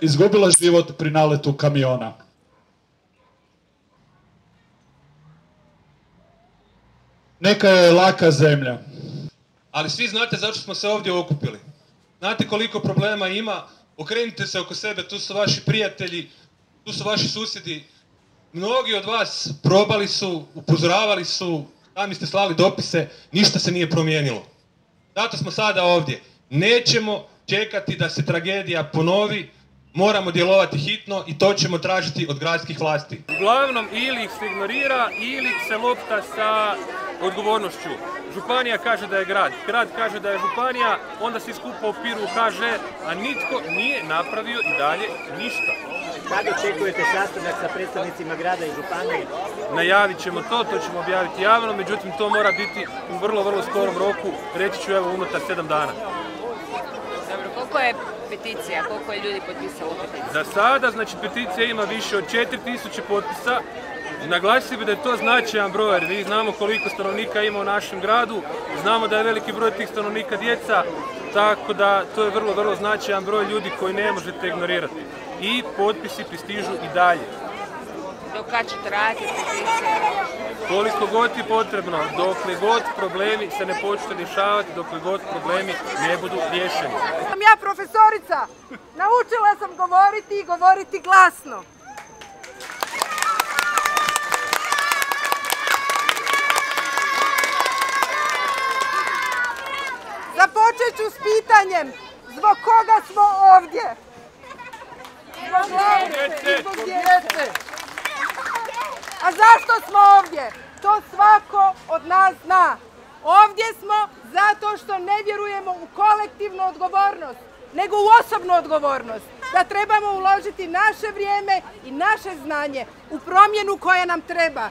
izgubila život pri naletu kamiona. Neka je laka zemlja. Ali svi znate zašto smo se ovdje okupili. Znate koliko problema ima, okrenite se oko sebe, tu su vaši prijatelji, tu su vaši susjedi. Mnogi od vas probali su, upozoravali su, sami ste slali dopise, ništa se nije promijenilo. Zato smo sada ovdje. Nećemo čekati da se tragedija ponovi, moramo djelovati hitno i to ćemo tražiti od gradskih vlasti. Uglavnom ili ih se ignorira ili se lopta sa odgovornošću. Županija kaže da je grad, grad kaže da je županija, onda svi skupa opiru u HŽ, a nitko nije napravio i dalje ništa. Kad očekujete sastanak sa predstavnicima grada i županije? Najavit ćemo to, to ćemo objaviti javno, međutim to mora biti u vrlo, vrlo skorom roku, reći ću evo unutar sedam dana. Dobro, koliko je peticija, koliko je ljudi potpisalo peticiju? Za sada, znači peticija ima više od 4000 potpisa, Naglasio bi da je to značajan broj, jer vi znamo koliko stanovnika ima u našem gradu, znamo da je veliki broj tih stanovnika djeca, tako da to je vrlo, vrlo značajan broj ljudi koji ne možete ignorirati. I potpisi pristižu i dalje. Do kad će trajati peticija? Koliko god je potrebno, dokle god problemi se ne počnu rješavati, dokle god problemi ne budu riješeni. Sam ja profesorica, naučila sam govoriti i govoriti glasno. Ću s pitanjem zbog koga smo ovdje? Zbog djece. Zbog djece. A zašto smo ovdje? To svako od nas zna. Ovdje smo zato što ne vjerujemo u kolektivnu odgovornost, nego u osobnu odgovornost. Da trebamo uložiti naše vrijeme i naše znanje u promjenu koja nam treba.